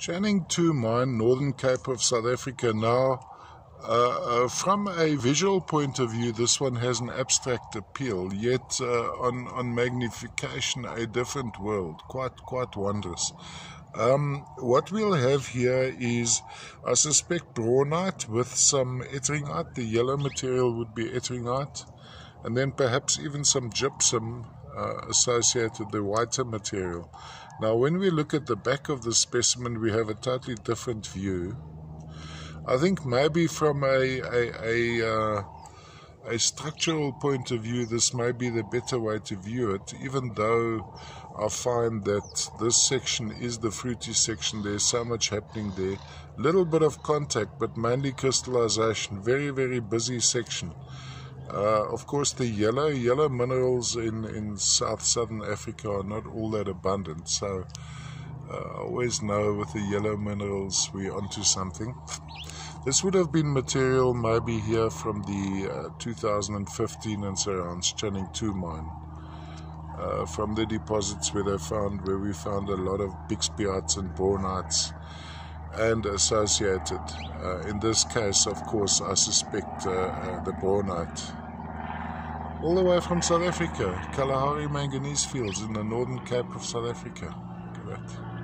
N'Chwaning 2 mine, Northern Cape of South Africa. Now, uh, uh, from a visual point of view, this one has an abstract appeal, yet uh, on, on magnification, a different world. Quite, quite wondrous. Um, what we'll have here is, I suspect, braunite with some ettringite. The yellow material would be ettringite, and then perhaps even some gypsum uh, associated the whiter material. Now, when we look at the back of the specimen, we have a totally different view. I think maybe from a a, a, uh, a structural point of view, this may be the better way to view it, even though I find that this section is the fruity section. There's so much happening there. Little bit of contact, but mainly crystallization. Very, very busy section. Uh, of course, the yellow yellow minerals in, in South Southern Africa are not all that abundant. So uh, I always know with the yellow minerals we're onto something. This would have been material maybe here from the uh, 2015 and surrounds N'Chwaning 2 mine. Uh, from the deposits where they found where we found a lot of bixbyites and braunites and associated. Uh, in this case, of course, I suspect the braunite. All the way from South Africa, Kalahari manganese fields in the northern Cape of South Africa. Look at that.